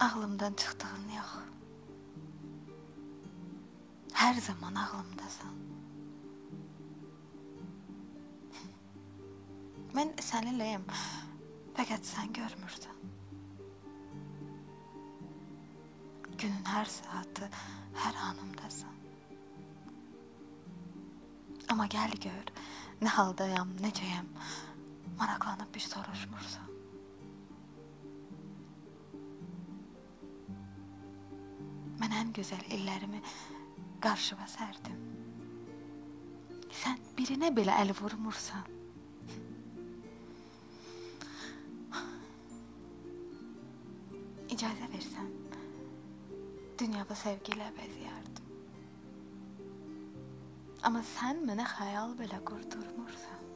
ağlımdan çıxdığın yox. Hər zaman ağlımdasan. Mən səninləyəm. Fəqət sən görmürsən. Günün hər saatı, hər anımdasan. Amma gəl gör, nə haldayam, necəyəm. Maraqlanıb bir soruşmursan. Mən ən gözəl illərimi qarşıma sərdim. Sən birinə belə əl vurmursan. İcazə versən, dünyada sevgi ilə bəzəyərdim. Amma sən mənə xəyal belə qurdurmursan.